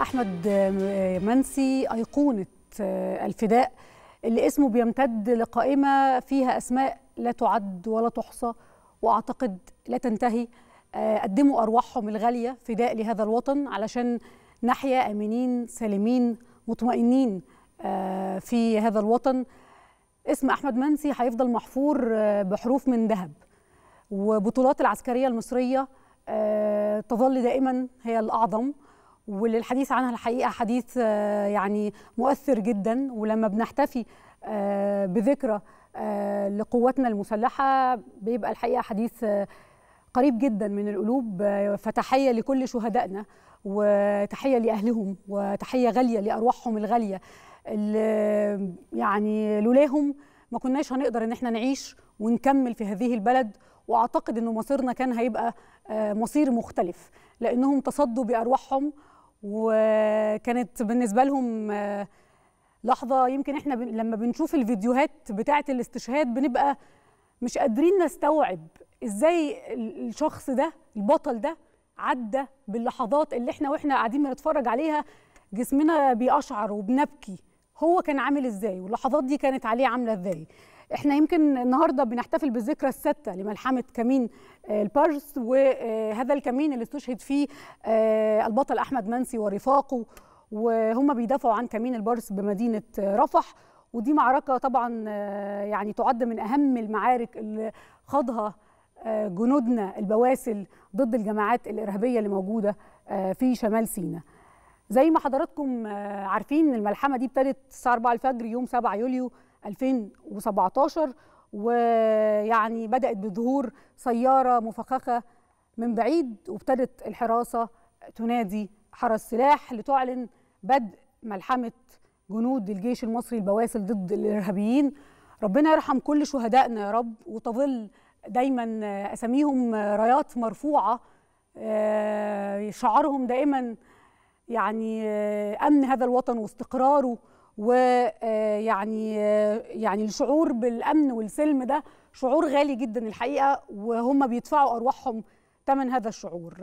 أحمد منسي أيقونة الفداء اللي اسمه بيمتد لقائمة فيها أسماء لا تعد ولا تحصى وأعتقد لا تنتهي. قدموا أرواحهم الغالية فداء لهذا الوطن علشان نحيا آمنين سالمين مطمئنين في هذا الوطن. اسم أحمد منسي هيفضل محفور بحروف من ذهب. وبطولات العسكرية المصرية تظل دائما هي الأعظم. واللي الحديث عنها الحقيقة حديث يعني مؤثر جدا. ولما بنحتفي بذكرى لقواتنا المسلحة بيبقى الحقيقة حديث قريب جدا من القلوب. فتحية لكل شهدائنا وتحية لأهلهم وتحية غالية لأرواحهم الغالية اللي يعني لولاهم ما كناش هنقدر إن إحنا نعيش ونكمل في هذه البلد. وأعتقد إنه مصيرنا كان هيبقى مصير مختلف لأنهم تصدوا بأرواحهم وكانت بالنسبة لهم لحظة يمكن إحنا لما بنشوف الفيديوهات بتاعة الاستشهاد بنبقى مش قادرين نستوعب إزاي الشخص ده البطل ده عدى باللحظات اللي إحنا وإحنا قاعدين بنتفرج عليها. جسمنا بيقشعر وبنبكي. هو كان عامل إزاي واللحظات دي كانت عليه عاملة إزاي. إحنا يمكن النهارده بنحتفل بالذكرى السادسه لملحمة كمين البارس وهذا الكمين اللي استشهد فيه البطل أحمد منسي ورفاقه وهم بيدافعوا عن كمين البارس بمدينة رفح. ودي معركة طبعا يعني تعد من أهم المعارك اللي خاضها جنودنا البواسل ضد الجماعات الإرهابية اللي موجودة في شمال سيناء. زي ما حضراتكم عارفين الملحمة دي ابتدت الساعة 4 الفجر يوم 7 يوليو 2017 ويعني بدأت بظهور سيارة مفخخة من بعيد وابتدت الحراسة تنادي حرس سلاح لتعلن بدء ملحمة جنود الجيش المصري البواسل ضد الإرهابيين. ربنا يرحم كل شهدائنا يا رب وتظل دايما أساميهم رايات مرفوعة شعارهم دائما يعني أمن هذا الوطن واستقراره ويعني يعني الشعور بالأمن والسلم ده شعور غالي جدا الحقيقة وهم بيدفعوا أرواحهم ثمن هذا الشعور.